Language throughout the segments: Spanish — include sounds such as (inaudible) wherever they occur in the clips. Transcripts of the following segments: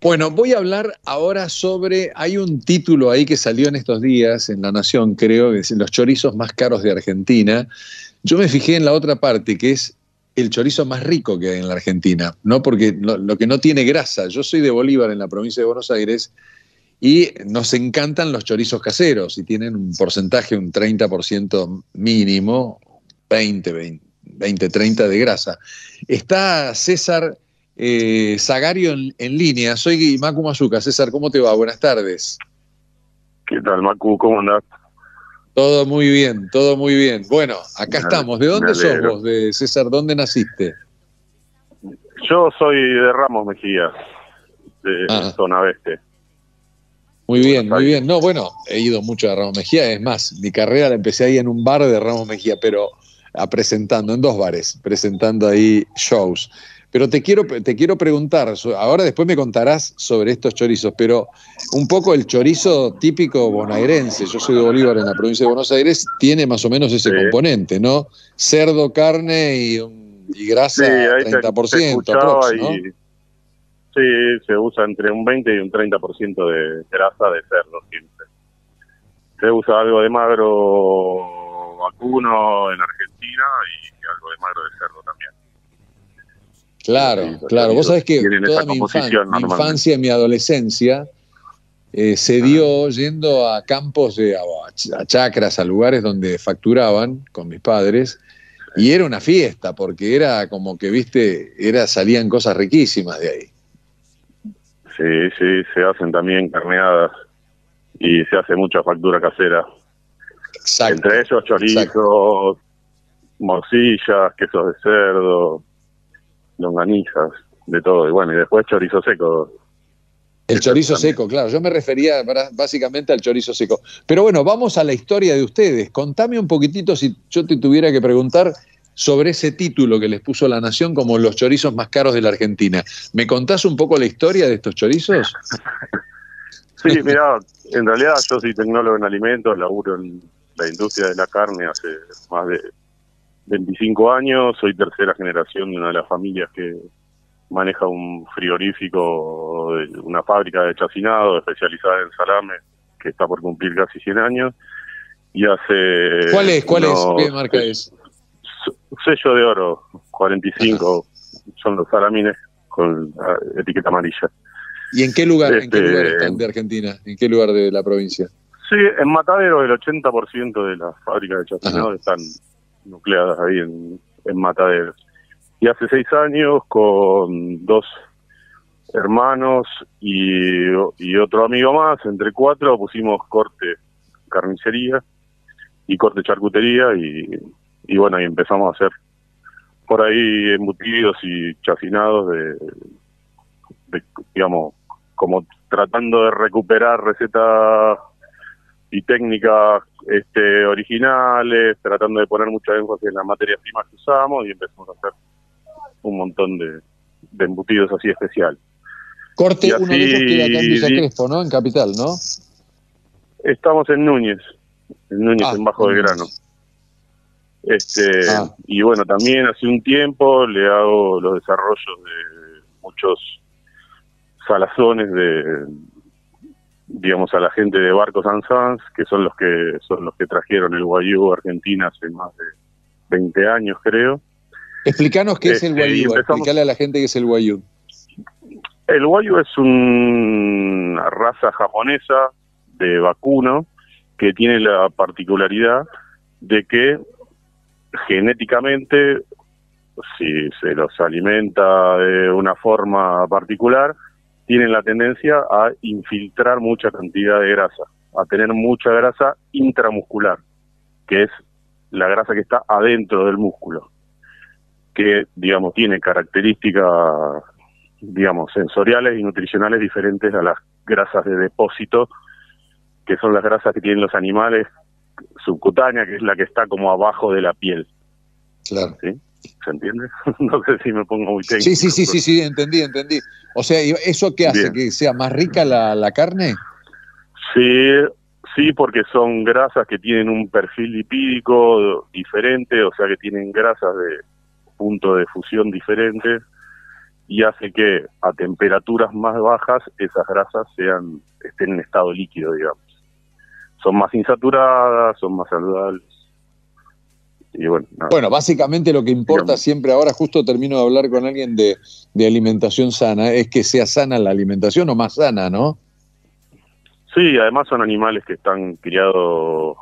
Bueno, voy a hablar ahora sobre, hay un título ahí que salió en estos días en La Nación, creo, que es Los chorizos más caros de Argentina. Yo me fijé en la otra parte, que es el chorizo más rico que hay en la Argentina, ¿no? Porque lo, lo que no tiene grasa. Yo soy de Bolívar, en la provincia de Buenos Aires, y nos encantan los chorizos caseros y tienen un porcentaje, un 30% mínimo, 20, 20, 20, 30 de grasa. Está César eh, Zagario en, línea. Soy Macu Mazuca. César, ¿cómo te va? Buenas tardes. ¿Qué tal, Macu? ¿Cómo andás? Todo muy bien, todo muy bien. Bueno, acá estamos. ¿De dónde sos vos, de César? ¿Dónde naciste? Yo soy de Ramos Mejía, de ah. zona oeste. Muy bien, muy bien. No, bueno, he ido mucho a Ramos Mejía. Es más, mi carrera la empecé ahí en un bar de Ramos Mejía, pero a presentando, en dos bares, presentando ahí shows. Pero te quiero, te quiero preguntar, ahora después me contarás sobre estos chorizos, pero un poco el chorizo típico bonaerense, yo soy de Bolívar en la provincia de Buenos Aires, tiene más o menos ese componente, ¿no? Cerdo, carne y, y grasa sí, 30%. ¿no? sí, se usa entre un 20 y un 30% de grasa de cerdo siempre. Se usa algo de magro vacuno en Argentina y algo de magro de cerdo también. Claro, claro. Vos sabés que toda mi, infancia y mi adolescencia eh, se dio yendo a campos, de, a, chacras, a lugares donde facturaban con mis padres. Y era una fiesta, porque era como que, viste, era, salían cosas riquísimas de ahí. Sí, sí, se hacen también carneadas y se hace mucha factura casera. Exacto. Entre ellos chorizos, morcillas, quesos de cerdo, longanizas, de todo. Y bueno, y después chorizo seco. El chorizo seco, claro. Yo me refería básicamente al chorizo seco. Pero bueno, vamos a la historia de ustedes. Contame un poquitito, si yo te tuviera que preguntar, sobre ese título que les puso la Nación como los chorizos más caros de la Argentina. ¿Me contás un poco la historia de estos chorizos? (laughs) sí, mira, en realidad yo soy tecnólogo en alimentos, laburo en la industria de la carne hace más de 25 años, soy tercera generación de una de las familias que maneja un frigorífico, una fábrica de chacinado especializada en salame, que está por cumplir casi 100 años. Y hace. ¿Cuál es? ¿Cuál es? ¿Qué marca es? Sello de oro, 45, son los salamines con etiqueta amarilla. ¿Y en qué lugar, en qué lugar este, están de Argentina? ¿En qué lugar de la provincia? Sí, en Matadero el 80% de las fábricas de chacinado están nucleadas ahí en, en Matadero. Y hace seis años, con dos hermanos y, y otro amigo más, entre cuatro, pusimos corte carnicería y corte charcutería y, y bueno, y empezamos a hacer por ahí embutidos y chacinados de, de digamos, como tratando de recuperar recetas y técnicas este, originales, tratando de poner mucha énfasis en las materias primas que usamos y empezamos a hacer un montón de, embutidos así especiales. Corte, uno de ellos queda acá en Villa Crespo, ¿no? En Capital, ¿no? Estamos en Núñez, en Núñez, ah, en Bajo del Grano. Este, ah. Y bueno, también hace un tiempo le hago los desarrollos de muchos salazones de, digamos, a la gente de Barcos Sans, que son los que son los que trajeron el Guayú a Argentina hace más de 20 años, creo. Explícanos qué es el este, Guayú, explícale a la gente qué es el Guayú. El Guayú es una raza japonesa de vacuno que tiene la particularidad de que genéticamente, si se los alimenta de una forma particular, tienen la tendencia a infiltrar mucha cantidad de grasa, a tener mucha grasa intramuscular, que es la grasa que está adentro del músculo, que, digamos, tiene características, digamos, sensoriales y nutricionales diferentes a las grasas de depósito, que son las grasas que tienen los animales subcutánea, que es la que está como abajo de la piel. Claro. ¿Sí? ¿Se entiende? (laughs) no sé si me pongo muy técnico. Sí, sí, sí, sí, sí, entendí, entendí. O sea, ¿eso qué hace? ¿Que sea más rica la, la carne? Sí, sí, porque son grasas que tienen un perfil lipídico diferente, o sea que tienen grasas de punto de fusión diferente y hace que a temperaturas más bajas esas grasas sean estén en estado líquido, digamos. Son más insaturadas, son más saludables. Y bueno, bueno, básicamente lo que importa siempre, ahora justo termino de hablar con alguien de, de, alimentación sana, es que sea sana la alimentación o más sana, ¿no? Sí, además son animales que están criados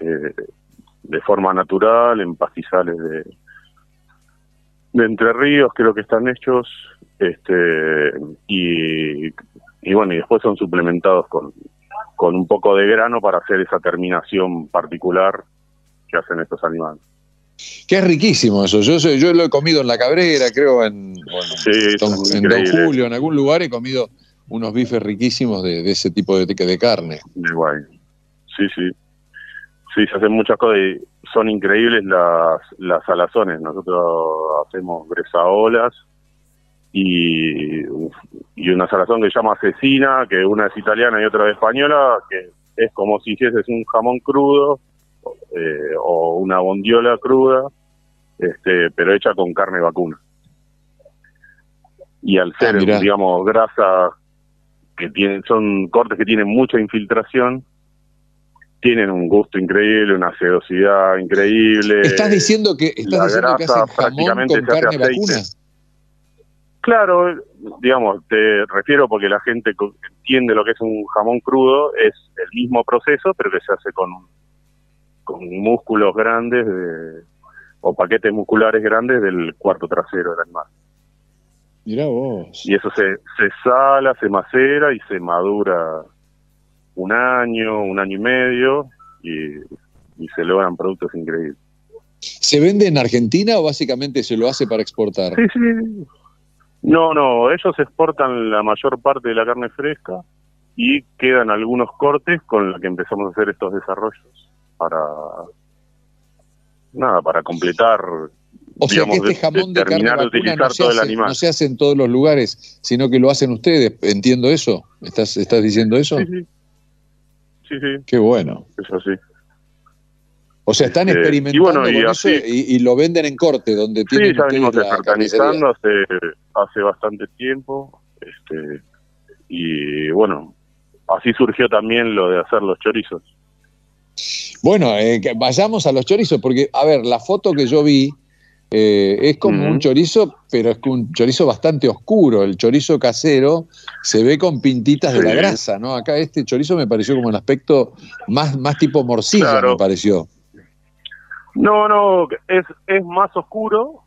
eh, de forma natural en pastizales de, de Entre Ríos, creo que están hechos, este y, y bueno, y después son suplementados con, con un poco de grano para hacer esa terminación particular que hacen estos animales. Que es riquísimo eso. Yo, yo lo he comido en la Cabrera, creo, en, en Don Julio, en algún lugar he comido unos bifes riquísimos de, ese tipo de, de carne. De guay. Sí, sí. Sí, se hacen muchas cosas y son increíbles las, las salazones. Nosotros hacemos bresaolas y, y una salazón que se llama asesina, que una es italiana y otra es española, que es como si hicieses un jamón crudo eh, o una bondiola cruda, este, pero hecha con carne vacuna. Y al ser, ah, digamos, grasa que tienen, son cortes que tienen mucha infiltración, tienen un gusto increíble, una sedosidad increíble. ¿Estás diciendo que, estás diciendo que hacen jamón con carne vacuna? Claro, digamos, te refiero porque la gente entiende lo que es un jamón crudo, es el mismo proceso, pero que se hace con, con músculos grandes o paquetes musculares grandes del cuarto trasero del animal. Mira vos. Y eso se, se sala, se macera y se madura un año, un año y medio y, y se logran productos increíbles. ¿Se vende en Argentina o básicamente se lo hace para exportar? Sí, sí. No, no, ellos exportan la mayor parte de la carne fresca y quedan algunos cortes con los que empezamos a hacer estos desarrollos para nada, para completar o sea que este jamón de carne vacuna no se, hace, no se hace en todos los lugares, sino que lo hacen ustedes. ¿Entiendo eso? ¿Estás, estás diciendo eso? Sí, sí. Sí, sí. Qué bueno. Eso sí. O sea, están este, experimentando y, con eso y, lo venden en corte, donde sí, tienen ya venimos organizando hace, hace bastante tiempo. Este, y bueno, así surgió también lo de hacer los chorizos. Bueno, eh, vayamos a los chorizos, porque, a ver, la foto que yo vi eh, es como un chorizo, pero es un chorizo bastante oscuro. El chorizo casero se ve con pintitas de la grasa, ¿no? Acá este chorizo me pareció como un aspecto más, más tipo morcilla, me pareció. No, no, es, es más oscuro,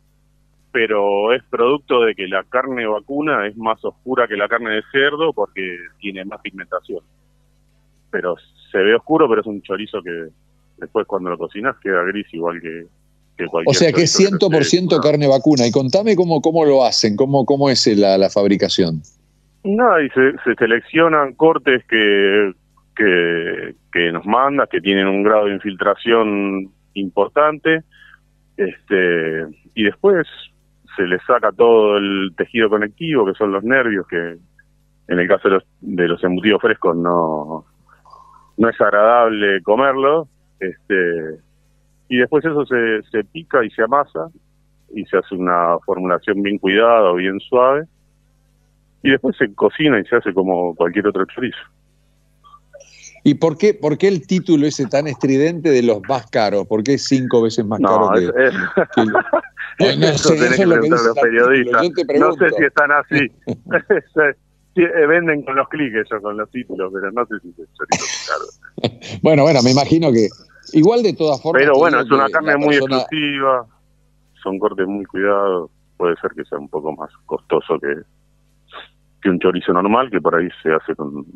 pero es producto de que la carne vacuna es más oscura que la carne de cerdo porque tiene más pigmentación. Pero se ve oscuro, pero es un chorizo que después cuando lo cocinas queda gris igual que, que cualquier O sea que es 100% carne vacuna. Y contame cómo, cómo lo hacen, cómo, cómo es la, la fabricación. No, y se, se seleccionan cortes que, que, que nos mandan, que tienen un grado de infiltración importante, este, y después se le saca todo el tejido conectivo, que son los nervios, que en el caso de los, de los embutidos frescos no, no es agradable comerlo, este, y después eso se, se pica y se amasa, y se hace una formulación bien cuidada, bien suave, y después se cocina y se hace como cualquier otro chorizo. ¿Y por qué, por qué el título ese tan estridente de los más caros? ¿Por qué es cinco veces más caro que, (laughs) no, eso es lo que los periodistas. No sé si están así. (laughs) (laughs) Eh, venden con los clics ellos, con los títulos, pero no sé si es caro. (laughs) bueno, bueno, me imagino que igual de todas formas. Pero bueno, es una carne muy exclusiva, son cortes muy cuidados, puede ser que sea un poco más costoso que, que un chorizo normal, que por ahí se hace con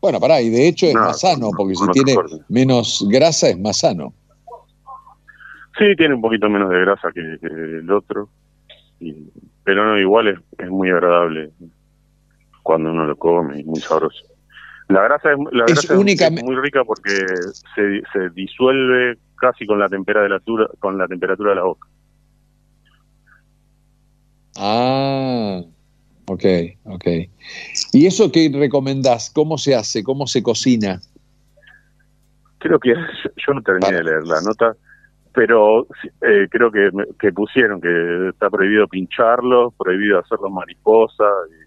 bueno, pará, y de hecho es más sano, porque si tiene menos grasa es más sano. Sí, tiene un poquito menos de grasa que, el otro, pero no, igual es, muy agradable cuando uno lo come y muy sabroso. La grasa es, la grasa es, muy rica porque se, se disuelve casi con la temperatura con la temperatura de la boca. Ah, Ok, ok. ¿Y eso qué recomendás? ¿Cómo se hace? ¿Cómo se cocina? Creo que (laughs) yo no terminé de leer la nota, pero eh, creo que, que pusieron que está prohibido pincharlo, prohibido hacerlo mariposa. Y,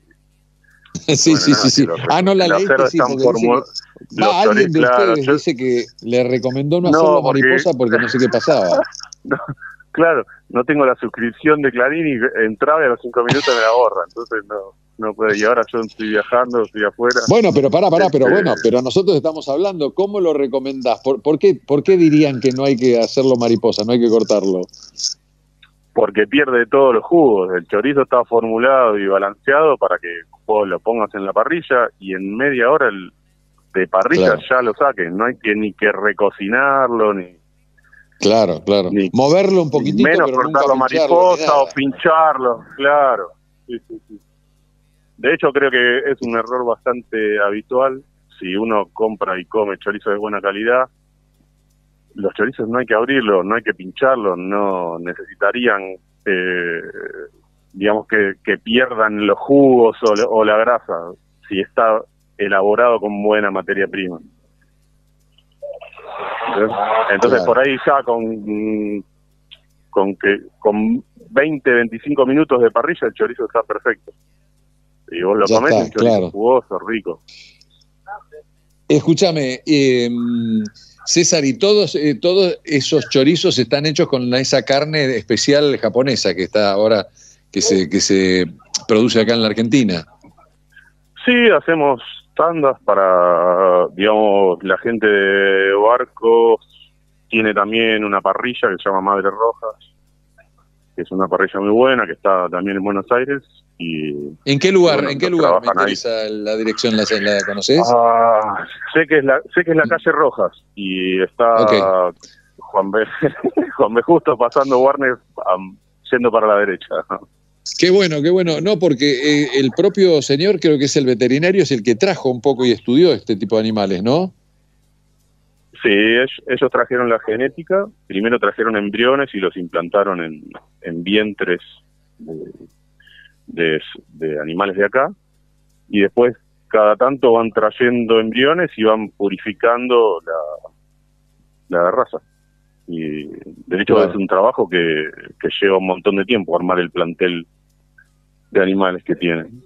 (laughs) sí, sí, sí, sí. Ah, no la leíste, sí, Va, alguien de ustedes dice que le recomendó no, hacerlo mariposa porque no sé qué pasaba. (laughs) claro, no tengo la suscripción de Clarín y entraba y a los cinco minutos me la borra, entonces no no puede. Y ahora yo estoy viajando, estoy afuera. Bueno, pero pará, pará, pero este, bueno, pero nosotros estamos hablando, ¿cómo lo recomendás? ¿Por, por, qué, ¿Por qué dirían que no hay que hacerlo mariposa, no hay que cortarlo? Porque pierde todos los jugos. El chorizo está formulado y balanceado para que vos lo pongas en la parrilla y en media hora el, de parrilla ya lo saques. No hay que ni que recocinarlo ni. Claro, claro. Moverlo un poquitito. Menos cortarlo mariposa o pincharlo, claro. Sí, sí, sí. De hecho, creo que es un error bastante habitual. Si uno compra y come chorizo de buena calidad, los chorizos no hay que abrirlos, no hay que pincharlos, no necesitarían, eh, digamos, que, pierdan los jugos o, la grasa, si está elaborado con buena materia prima. Entonces, por ahí ya con, con, que, con 20, 25 minutos de parrilla el chorizo está perfecto. Y vos lo comés, claro. jugoso, rico. Escúchame, eh, César, ¿y todos, eh, todos esos chorizos están hechos con esa carne especial japonesa que está ahora, que se, que se produce acá en la Argentina? Sí, hacemos tandas para, digamos, la gente de barcos tiene también una parrilla que se llama Madre Rojas, que es una parrilla muy buena, que está también en Buenos Aires, ¿En qué lugar? ¿En qué lugar me interesa la dirección? ¿La, la conoces? Ah, sé que es la sé que es la calle Rojas y está Juan B. (laughs) Juan B. Justo pasando Warner yendo para la derecha. Qué bueno, qué bueno. No, porque eh, el propio señor, creo que es el veterinario, es el que trajo un poco y estudió este tipo de animales, ¿no? Sí, ellos, trajeron la genética. Primero trajeron embriones y los implantaron en, en vientres de, animales de acá y después cada tanto van trayendo embriones y van purificando la, la raza. Y de hecho es un trabajo que, que lleva un montón de tiempo armar el plantel de animales que tienen.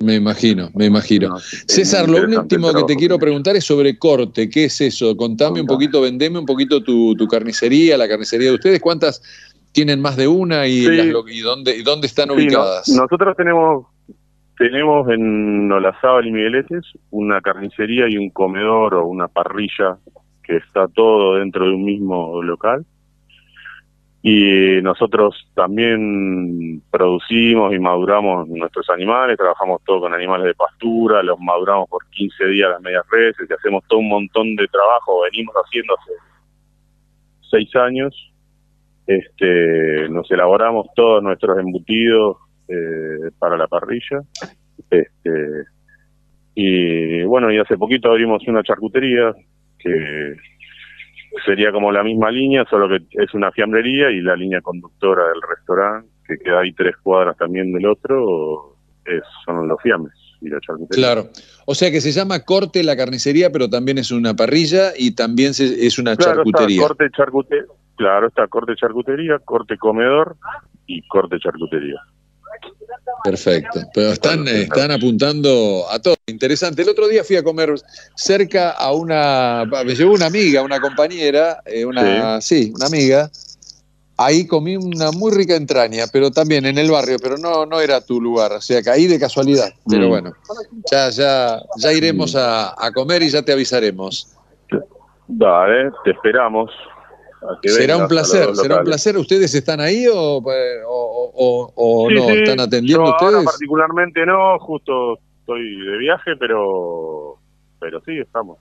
Me imagino, me imagino. César, lo último que te quiero preguntar es sobre corte. ¿Qué es eso? Contame un poquito, vendeme un poquito tu, tu carnicería, la carnicería de ustedes. ¿Cuántas tienen más de una y, dónde, y dónde están ubicadas? nosotros tenemos tenemos en Olazábal y Migueletes una carnicería y un comedor o una parrilla que está todo dentro de un mismo local. Y nosotros también producimos y maduramos nuestros animales, trabajamos todo con animales de pastura, los maduramos por 15 días las medias reses, y hacemos todo un montón de trabajo, venimos haciendo hace seis años este, nos elaboramos todos nuestros embutidos eh, para la parrilla. Este, y bueno, y hace poquito abrimos una charcutería que sería como la misma línea, solo que es una fiambrería y la línea conductora del restaurante, que queda ahí tres cuadras también del otro, es, son los fiambres y la charcutería. Claro. O sea que se llama corte la carnicería, pero también es una parrilla y también es una charcutería. corte charcutería Claro, está corte charcutería, corte comedor y corte charcutería. Perfecto, pero están, están apuntando a todo. Interesante. El otro día fui a comer cerca a una, me llevó una amiga, una compañera, eh, una, sí. una amiga. Ahí comí una muy rica entraña, pero también en el barrio, pero no, no era tu lugar, o sea, caí de casualidad. Pero mm. bueno, ya, ya, ya iremos a, a comer y ya te avisaremos. Dale, te esperamos será un placer, será un placer. ¿Ustedes están ahí o, o, no? ¿Están atendiendo ustedes? particularmente no, justo estoy de viaje, pero, pero sí, estamos.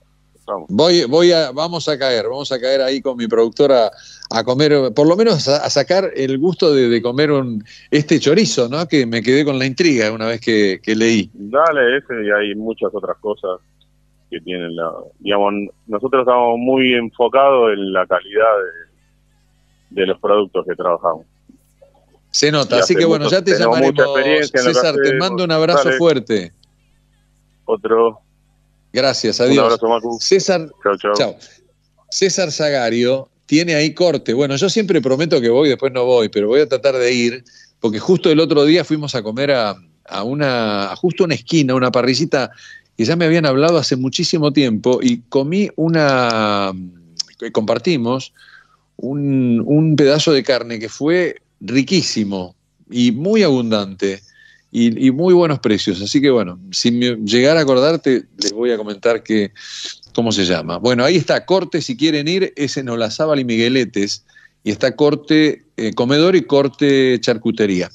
Voy, voy a, vamos a caer, vamos a caer ahí con mi productora a comer, por lo menos a, sacar el gusto de, comer un, este chorizo, ¿no? Que me quedé con la intriga una vez que, que leí. Dale, ese y hay muchas otras cosas que tienen la, digamos, nosotros estamos muy enfocados en la calidad de, los productos que trabajamos. Se nota, así que bueno, ya te llamaremos. César, te mando un abrazo fuerte. Otro. Gracias, adiós. Un abrazo, César, chao, chao. César Zagario, tiene ahí corte. Bueno, yo siempre prometo que voy, después no voy, pero voy a tratar de ir, porque justo el otro día fuimos a comer a, a una, a justo una esquina, una parricita que ya me habían hablado hace muchísimo tiempo y comí una, compartimos un, un pedazo de carne que fue riquísimo y muy abundante y, muy buenos precios. Así que bueno, si me llegara a acordarte, les voy a comentar que, cómo se llama. Bueno, ahí está, corte, si quieren ir, es en Olazábal y Migueletes, y está corte eh, comedor y corte charcutería.